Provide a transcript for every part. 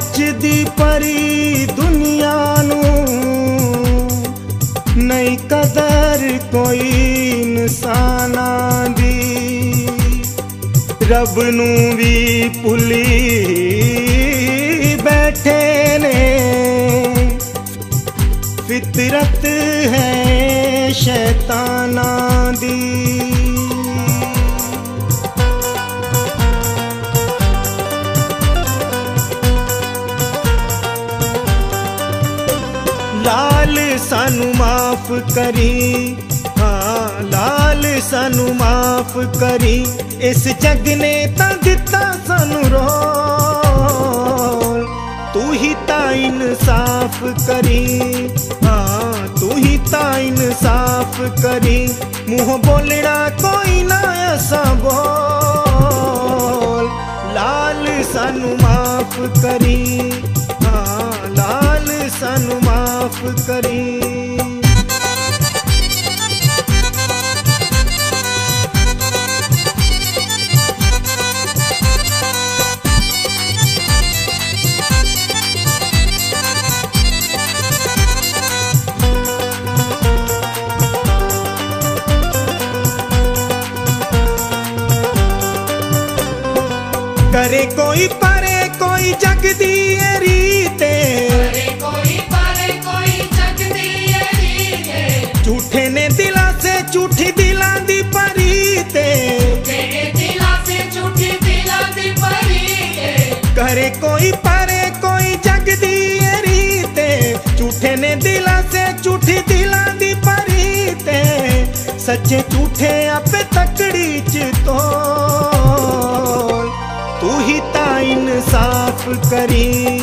ਸੋਚਦੀ ਪਰੀ ਦੁਨੀਆ ਨੂੰ। ਨਹੀਂ ਕਦਰ ਕੋਈ ਇਨਸਾਨਾਂ ਦੀ। ਰੱਬ ਨੂੰ ਵੀ ਭੁੱਲੀ ਬੈਠੇ ਨੇ। ਫਿਤਰਤ ਹੈ ਸ਼ੈਤਾਨਾਂ ਦੀ। ਸਾਨੂੰ ਮਾਫ ਕਰੀ। ਹਾਂ, ਲਾਲ ਸਾਨੂੰ ਮਾਫ ਕਰੀ। ਇਸ ਜੱਗ ਨੇ ਤਾਂ ਦਿੱਤਾ ਸਾਨੂੰ ਰੋਲ। ਤੂੰ ਹੀ ਤਾਂ ਇਨਸਾਫ ਕਰੀ। ਹਾਂ, ਤੂੰ ਹੀ ਤਾਂ ਇਨਸਾਫ ਕਰੀ। ਮੂੰਹ ਬੋਲਣਾ ਕੋਈ ਨਾ ਅਸਾਂ ਬੋਲ। ਲਾਲ ਸਾਨੂੰ ਮਾਫ ਕਰੀ। ਹਾਂ, ਲਾਲ ਸਾਨੂੰ ਮਾਫ ਕਰੀ ਕਰੇ ਕੋਈ ਪਰੇ ਕੋਈ ਜਗ ਦੀ ਏ ਕਰੇ ਕੋਈ ਪਰੇ ਕੋਈ ਜਗ ਦੀ ਏ ਰੀਤੇ ਝੂਠੇ ਨੇ ਦਿਲਾਂ ਸੇ ਝੂਠੀ ਦਿਲਾਂ ਦੀ ਪਰੀ ਤੇ ਸੱਚੇ ਝੂਠੇ ਆਪੇ ਤਕੜੀ ਚ ਤੋਲ ਤੂੰ ਹੀ ਤਾਂ ਇਨਸਾਫ ਕਰੀ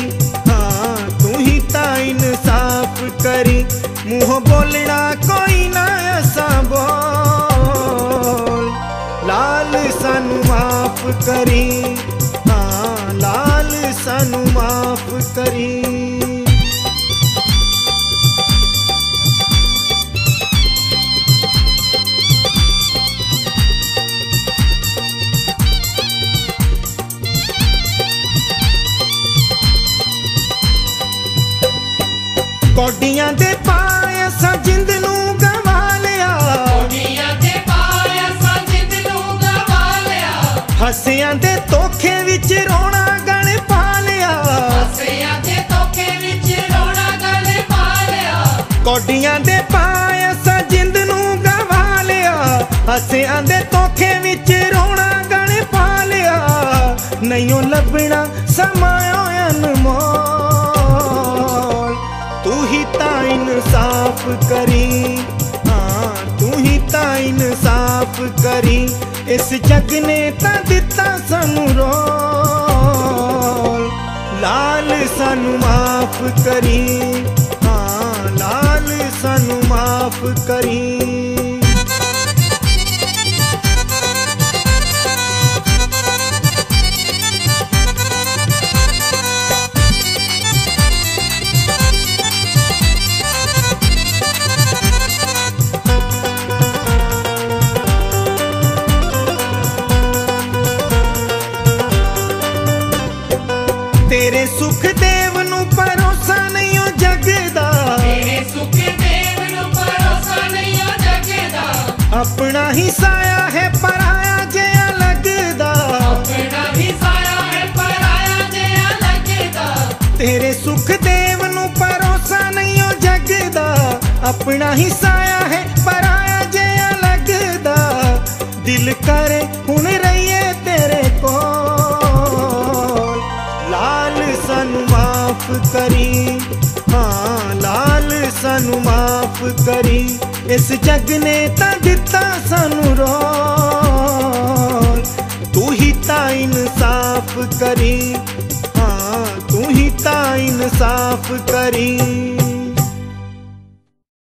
ਹਾਂ ਤੂੰ ਹੀ ਤਾਂ ਇਨਸਾਫ ਕਰੀ ਮੂੰਹ ਬੋਲਣਾ ਕੋਈ ਨਾ ਅਸਾਂ ਬੋਲ ਲਾਲ ਕੋਡੀਆਂ ਦੇ ਪਾਏ ਅਸਾਂ ਜਿੰਦ ਨੂੰ ਗਵਾ ਲਿਆ। ਕੋਡੀਆਂ ਤੇ ਪਾਇਆ ਸਾਜਿਦ ਨੂੰ ਗਵਾ ਲਿਆ। ਹੱਸਿਆਂ ਦੇ ਤੋਖੇ ਵਿੱਚ ਰੋਣਾ ਗਲ ਪਾ ਲਿਆ। ਹੱਸਿਆਂ ਤੇ ਧੋਖੇ ਵਿੱਚ ਰੋਣਾ ਗਲੇ ਪਾ ਲਿਆ। ਕੋਡੀਆਂ ਦੇ ਪਾਏ ਅਸਾਂ ਜਿੰਦ ਨੂੰ ਗਵਾ ਲਿਆ। ਹੱਸਿਆਂ ਦੇ ਤੋਖੇ ਵਿੱਚ ਰੋਣਾ ਗਲ ਪਾ ਲਿਆ। ਨਹੀਂਓ ਲੱਭਣਾ ਸਮਾਇਓ ਅਨਮੋਲ। ਤੂੰ ਹੀ ਤਾਂ ਇਨਸਾਫ ਕਰੀ। ਹਾਂ ਤੂੰ ਹੀ ਤਾਂ ਇਨਸਾਫ ਕਰੀ। ਇਸ ਜਗ ਨੇ ਤਾਂ ਦਿੱਤਾ ਸਾਨੂੰ ਰੋਲ। ਲਾਲ ਸਾਨੂੰ ਮਾਫ ਕਰੀ। ਹਾਂ, ਲਾਲ ਸਾਨੂੰ ਮਾਫ ਕਰੀ। ਤੇਰੇ ਸੁਖ ਦੇਵ ਨੂੰ ਪਰੋਸਾ ਨਹੀਂ ਉਹ ਜਗ ਦਾ ਤੇਰੇ ਸੁਖ ਦੇਵ ਨੂੰ ਭਰੋਸਾ ਨਹੀਂ ਓ ਜਗਦਾ। ਆਪਣਾ ਹੀ ਸਾਇਆ ਹੈ ਪਰਾਇਆ ਜਿਹਾ ਲੱਗਦਾ। ਆਪਣਾ ਹੀ ਸਾਇਆ ਹੈ ਪਰਾਇਆ ਜਿਹਾ ਲੱਗਦਾ। ਤੇਰੇ ਸੁਖ ਦੇਵ ਨੂੰ ਪਰੋਸਾ ਨਹੀਂ ਉਹ ਜਗ ਦਾ ਆਪਣਾ ਹੀ ਸਾਇਆ ਹੈ ਪਰਾਇਆ ਜਿਹਾ ਲੱਗਦਾ। ਦਿਲ ਕਰੇ ਮਾਫ ਇਸ ਜੱਗ ਨੇ ਤਾਂ ਦਿੱਤਾ ਸਾਨੂੰ ਰੋਲ। ਤੂੰ ਹੀ ਤਾਂ ਇਨਸਾਫ ਕਰੀ। ਹਾਂ, ਤੂੰ ਹੀ ਤਾਂ ਇਨਸਾਫ ਕਰੀ।